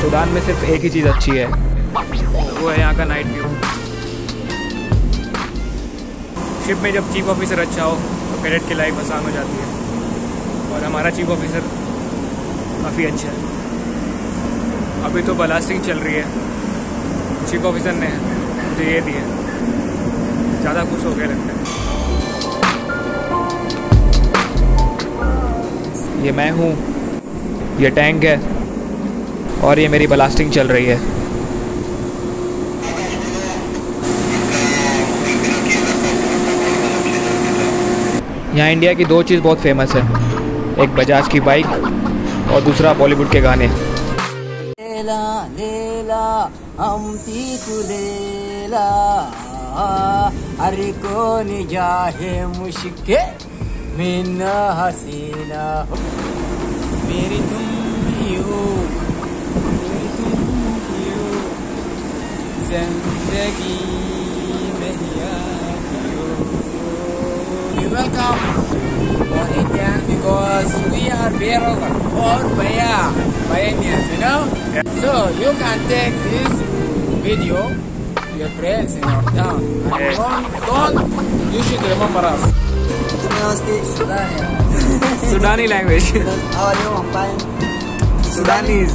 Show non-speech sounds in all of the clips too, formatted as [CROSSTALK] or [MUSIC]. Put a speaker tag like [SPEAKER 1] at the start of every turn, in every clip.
[SPEAKER 1] Sudan में सिर्फ़ एक ही चीज़ अच्छी है। वो है यहाँ का नाइट व्यू शिप में जब चीफ ऑफिसर अच्छा हो तो कैडेट की लाइफ आसान हो जाती है। और हमारा चीफ ऑफिसर काफ़ी अच्छा है। अभी तो बलास्टिंग चल रही है। चीफ ऑफिसर ने मुझे ये दिया। ज़्यादा खुश हो गया लगता है। ये मैं हूँ। ये टैंक है। और ये मेरी बलास्टिंग चल रही है। यहाँ इंडिया की दो चीज़ बहुत फ़ेमस है। एक बजाज की बाइक और दूसरा बॉलीवुड के गाने।
[SPEAKER 2] लेला लेला लेला अरे कौन जाहे मुश्के मिन्ना हसीना मेरी तुम ही हो, मेरी तुम ही हो, ज़िंदगी में welcome for Indian because we are Beroga or Baya by Indian, you know? Yeah. So you can take this video to your friends in your town. And don't, don't, you should remember us.
[SPEAKER 1] Sudani. Language. [LAUGHS]
[SPEAKER 3] How are you? I'm fine.
[SPEAKER 1] Sudanese.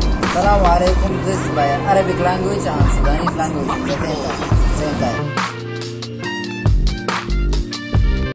[SPEAKER 2] Assalamu alaikum. This is by Arabic language and Sudanese language.